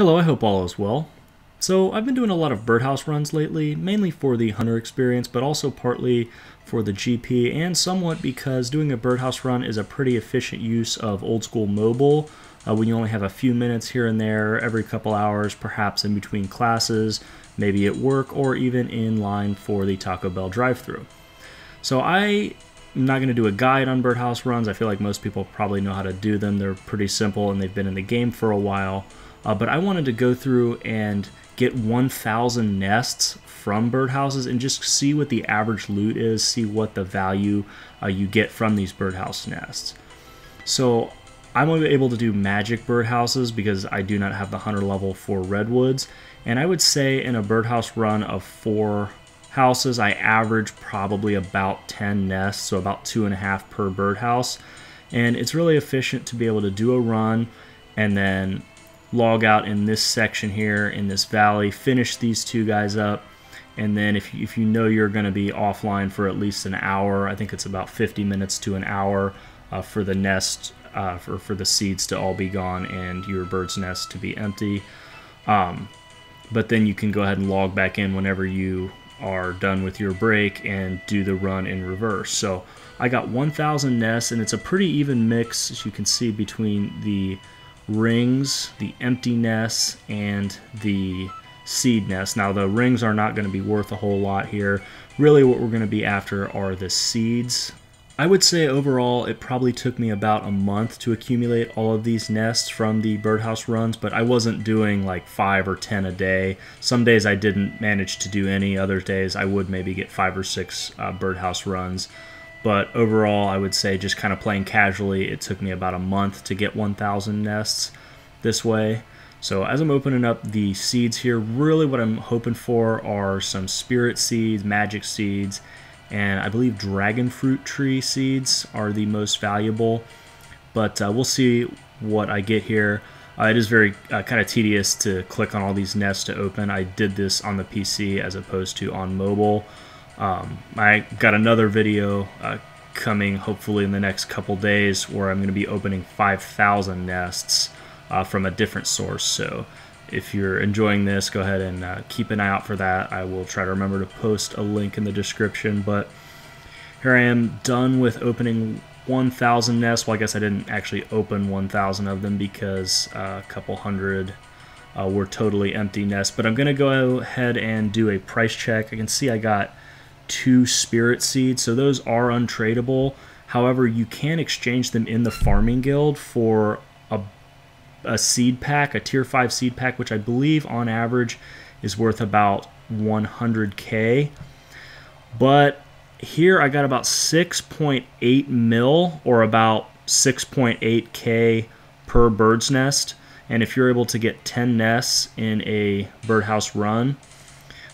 Hello, I hope all is well. So, I've been doing a lot of birdhouse runs lately, mainly for the hunter experience, but also partly for the GP, and somewhat because doing a birdhouse run is a pretty efficient use of old school mobile uh, when you only have a few minutes here and there every couple hours, perhaps in between classes, maybe at work, or even in line for the Taco Bell drive through. So, I I'm not going to do a guide on birdhouse runs. I feel like most people probably know how to do them. They're pretty simple and they've been in the game for a while. Uh, but I wanted to go through and get 1,000 nests from birdhouses and just see what the average loot is, see what the value uh, you get from these birdhouse nests. So I'm only able to do magic birdhouses because I do not have the hunter level for redwoods. And I would say in a birdhouse run of four houses, I average probably about 10 nests, so about two and a half per birdhouse. And it's really efficient to be able to do a run and then log out in this section here in this valley, finish these two guys up, and then if you, if you know you're going to be offline for at least an hour, I think it's about 50 minutes to an hour uh, for the nest, uh, for, for the seeds to all be gone and your bird's nest to be empty. Um, but then you can go ahead and log back in whenever you are done with your break and do the run in reverse. So I got 1,000 nests, and it's a pretty even mix, as you can see, between the rings, the empty nests, and the seed nests. Now the rings are not going to be worth a whole lot here. Really what we're going to be after are the seeds. I would say overall it probably took me about a month to accumulate all of these nests from the birdhouse runs, but I wasn't doing like five or ten a day. Some days I didn't manage to do any, other days I would maybe get five or six uh, birdhouse runs. But overall, I would say just kind of playing casually, it took me about a month to get 1,000 nests this way. So as I'm opening up the seeds here, really what I'm hoping for are some spirit seeds, magic seeds, and I believe dragon fruit tree seeds are the most valuable. But uh, we'll see what I get here. Uh, it is very uh, kind of tedious to click on all these nests to open. I did this on the PC as opposed to on mobile. Um, I got another video uh, coming hopefully in the next couple days where I'm going to be opening 5,000 nests uh, from a different source. So if you're enjoying this, go ahead and uh, keep an eye out for that. I will try to remember to post a link in the description. But here I am done with opening 1,000 nests. Well, I guess I didn't actually open 1,000 of them because uh, a couple hundred uh, were totally empty nests. But I'm going to go ahead and do a price check. I can see I got two spirit seeds, so those are untradeable. However, you can exchange them in the farming guild for a, a seed pack, a tier 5 seed pack, which I believe on average is worth about 100k. But here I got about 6.8 mil or about 6.8k per bird's nest. And if you're able to get 10 nests in a birdhouse run,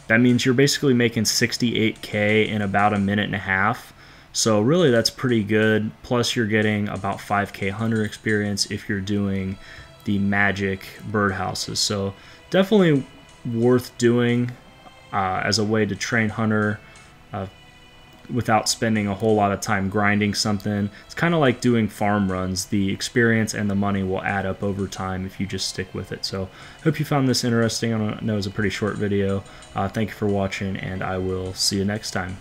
that means you're basically making 68K in about a minute and a half. So really that's pretty good. Plus you're getting about 5K hunter experience if you're doing the magic birdhouses. So definitely worth doing uh, as a way to train hunter without spending a whole lot of time grinding something. It's kind of like doing farm runs. The experience and the money will add up over time if you just stick with it. So hope you found this interesting. I know it's a pretty short video. Uh, thank you for watching, and I will see you next time.